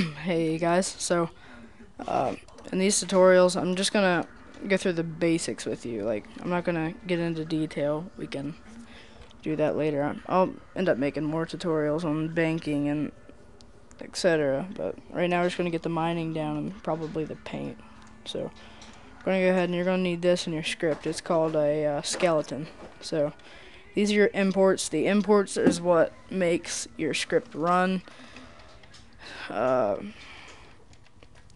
hey guys, so uh, in these tutorials I'm just gonna go through the basics with you. Like I'm not gonna get into detail. We can do that later on. I'll end up making more tutorials on banking and etc. But right now we're just gonna get the mining down and probably the paint. So I'm gonna go ahead and you're gonna need this in your script. It's called a uh, skeleton. So these are your imports. The imports is what makes your script run. Uh,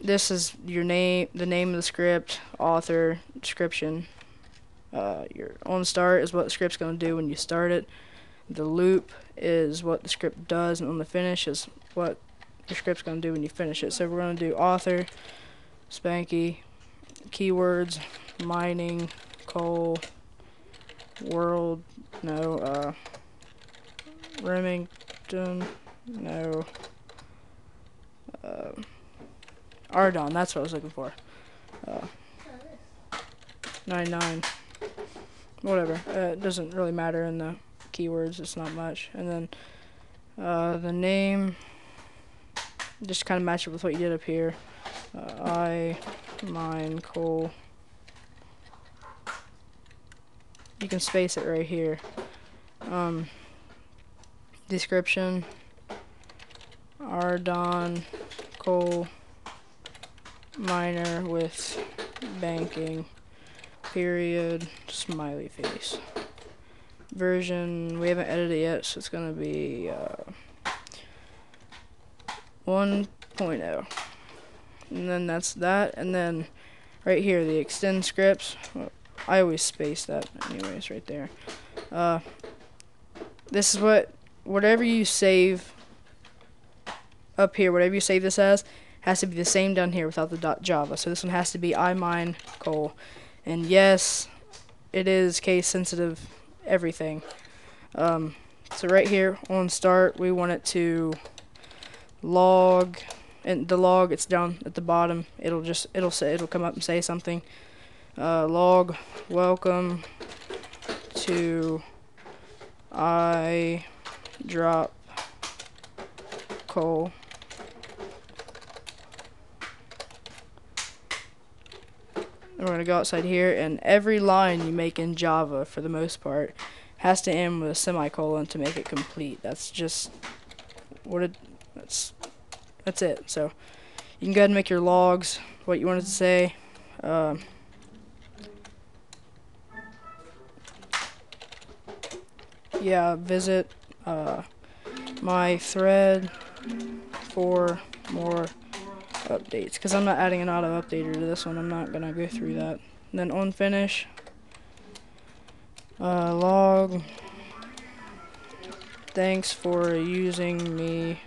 this is your name, the name of the script, author, description. Uh, your on start is what the script's going to do when you start it. The loop is what the script does, and on the finish is what your script's going to do when you finish it. So we're going to do author, Spanky, keywords, mining, coal, world, no, uh, Rimmington, no, uh, Ardougne, that's what I was looking for. Uh, 99, whatever, uh, it doesn't really matter in the keywords, it's not much. And then uh, the name, just kind of match it with what you did up here. Uh, I, mine, coal. You can space it right here. Um, description, Ardougne, coal, miner with banking, period, smiley face. Version, we haven't edited it yet, so it's going to be uh, 1.0. And then that's that, and then right here, the extend scripts. I always space that anyways, right there. Uh, this is what, whatever you save up here, whatever you save this as, has to be the same down here without the dot .java. So this one has to be I mine coal. And yes, it is case sensitive everything. Um, so right here on start, we want it to log, and the log it's down at the bottom. It'll just it'll say it'll come up and say something. Uh, log welcome to I drop coal we're going to go outside here, and every line you make in Java, for the most part, has to end with a semicolon to make it complete. That's just what it, that's, that's it. So, you can go ahead and make your logs, what you wanted to say. Um, yeah, visit uh, my thread for more updates because I'm not adding an auto updater to this one. I'm not to go through that. And then on finish, uh, log, thanks for using me.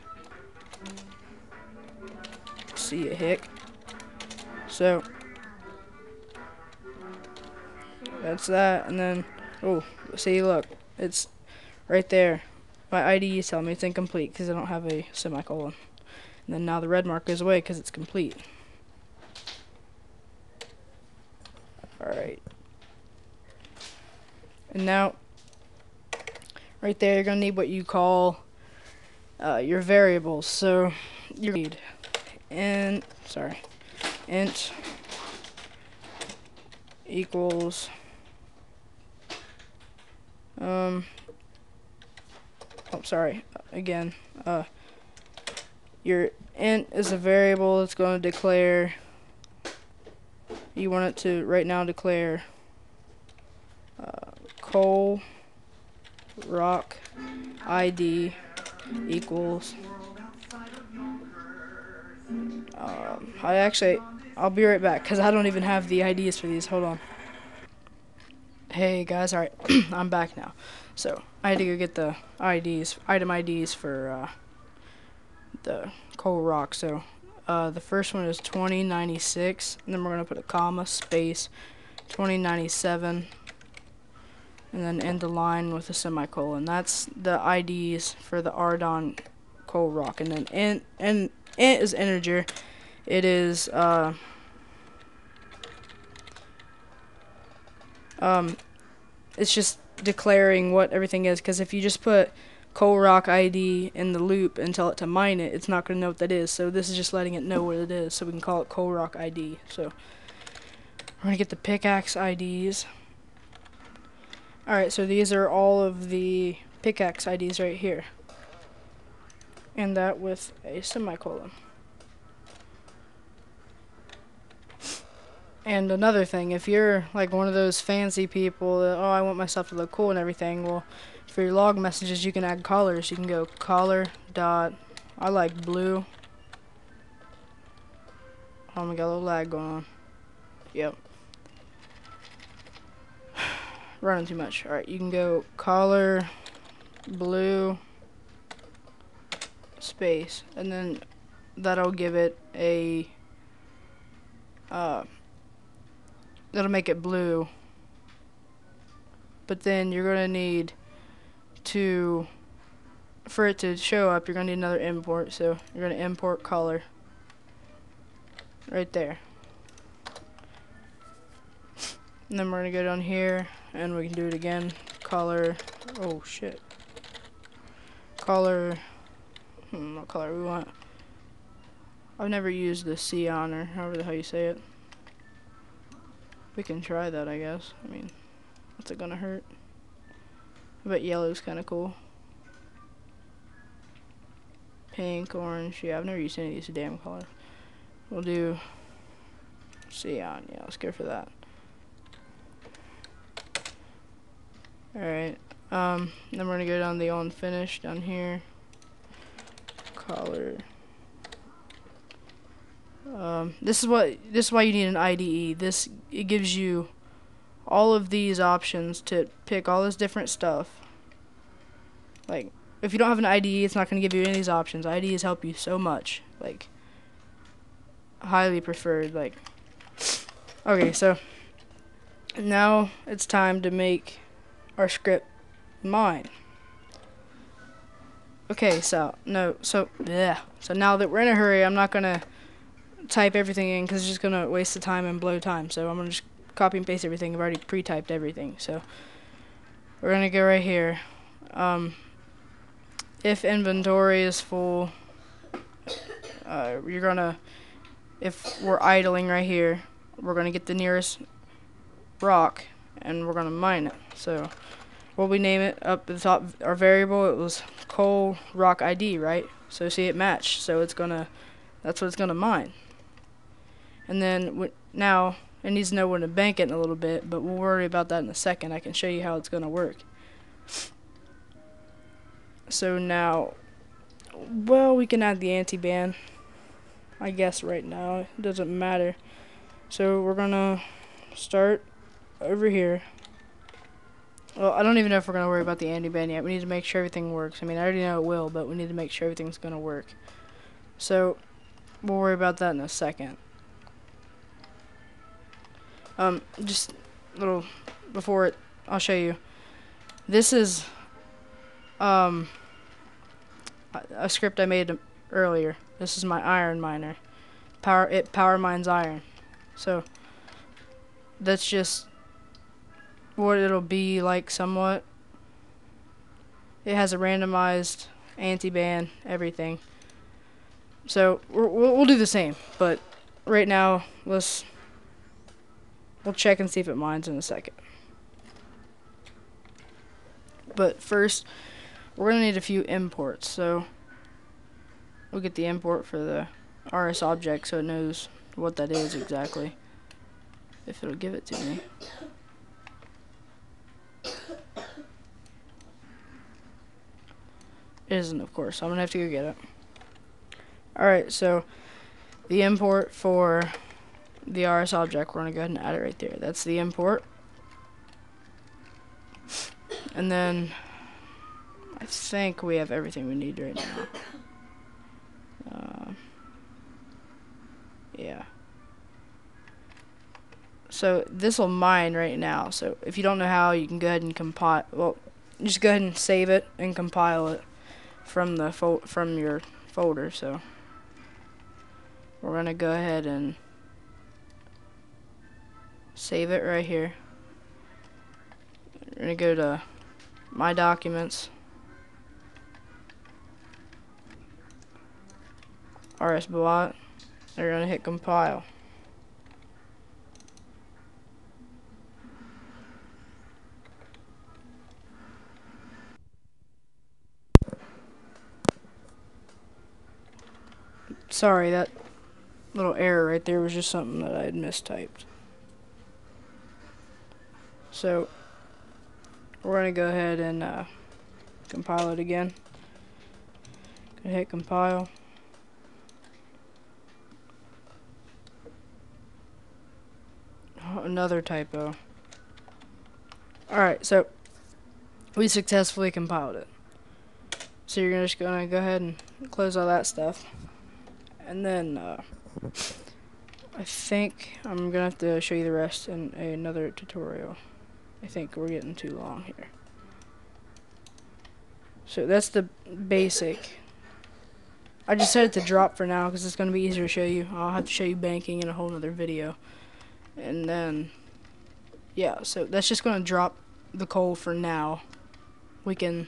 See a hick. So, that's that. And then, oh, see, look, it's right there. My IDE tell me it's incomplete because I don't have a semicolon. And then now the red mark goes away because it's complete. Alright. And now, right there, you're going to need what you call uh, your variables. So, you need int, sorry, int equals, um, oh, sorry, again, uh, your int is a variable that's going to declare. You want it to right now declare uh, coal rock id equals um, I actually I'll be right back because I don't even have the IDs for these hold on. Hey guys alright I'm back now. So I had to go get the IDs item IDs for uh, the coal rock. So uh, the first one is 2096, and then we're going to put a comma, space, 2097, and then end the line with a semicolon. That's the IDs for the Ardougne coal rock. And then int, and int is integer. It is, uh, um, it's just declaring what everything is, because if you just put rock ID in the loop and tell it to mine it, it's not going to know what that is. So this is just letting it know what it is. So we can call it coal rock ID. So we're going to get the pickaxe IDs. Alright, so these are all of the pickaxe IDs right here. And that with a semicolon. And another thing, if you're like one of those fancy people that, oh, I want my stuff to look cool and everything, well, for your log messages, you can add colors. You can go color dot, I like blue. Oh my god, a little lag going on. Yep. Running too much. Alright, you can go color blue space, and then that'll give it a, uh, that'll make it blue. But then you're to need to, for it to show up, you're to need another import. So you're to import color right there. And then we're to go down here and we can do it again. Color, oh shit. Color, hmm, what color we want. I've never used the Cyan or however the hell you say it. We can try that, I guess. I mean, what's it gonna hurt? I bet yellow's kind of cool. Pink, orange. Yeah, I've never used any of these damn colors. We'll do cyan. Yeah, let's go for that. Alright. Um, then we're gonna go down the on finish down here. Color. Um, this is what this is why you need an IDE. This it gives you all of these options to pick all this different stuff. Like if you don't have an IDE, it's not going to give you any of these options. IDEs help you so much. Like highly preferred like Okay, so now it's time to make our script mine. Okay, so no, so yeah. So now that we're in a hurry, I'm not going to type everything in because it's just going to waste the time and blow time. So I'm to just copy and paste everything. I've already pre-typed everything. So we're going to go right here. Um, if inventory is full, uh, you're going to, if we're idling right here, we're going to get the nearest rock and we're going to mine it. So what we name it up at the top, our variable, it was coal rock ID, right? So see it matched. So it's going to, that's what it's going to mine. And then now it needs to know when to bank it in a little bit, but we'll worry about that in a second. I can show you how it's going to work. So now, well, we can add the anti-ban. I guess right now. It doesn't matter. So we're going to start over here. Well, I don't even know if we're going to worry about the anti-ban yet. We need to make sure everything works. I mean, I already know it will, but we need to make sure everything's going to work. So, we'll worry about that in a second. Um, just little before it, I'll show you. This is um a script I made earlier. This is my iron miner. Power it power mines iron. So that's just what it'll be like somewhat. It has a randomized anti-ban everything. So we'll, we'll do the same, but right now let's We'll check and see if it mines in a second. But first, we're going to need a few imports. So we'll get the import for the RS object so it knows what that is exactly. If it'll give it to me. It isn't, of course. I'm going to have to go get it. Alright, so the import for the RS object, we're going to go ahead and add it right there. That's the import. And then I think we have everything we need right now. Uh, yeah. So this will mine right now. So if you don't know how, you can go ahead and compile. Well, just go ahead and save it and compile it from the from your folder. So we're gonna go ahead and save it right here. We're gonna go to my documents. RSBot, Blot. They're gonna hit compile. Sorry, that little error right there was just something that I had mistyped. So, we're to go ahead and uh, compile it again. Gonna hit compile. Another typo. Alright, so we successfully compiled it. So you're just gonna go ahead and close all that stuff. And then, uh, I think I'm gonna have to show you the rest in another tutorial. I think we're getting too long here. So that's the basic. I just set it to drop for now because it's going to be easier to show you. I'll have to show you banking in a whole other video. And then, yeah, so that's just going to drop the coal for now. We can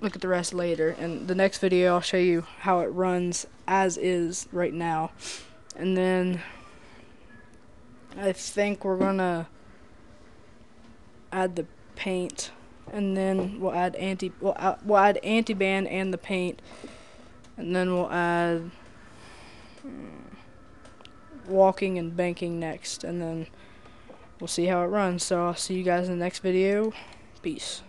look at the rest later. And the next video, I'll show you how it runs as is right now. And then, I think we're going to add the paint and then we'll add anti we'll add, we'll add anti-ban and the paint and then we'll add hmm, walking and banking next and then we'll see how it runs. So I'll see you guys in the next video. Peace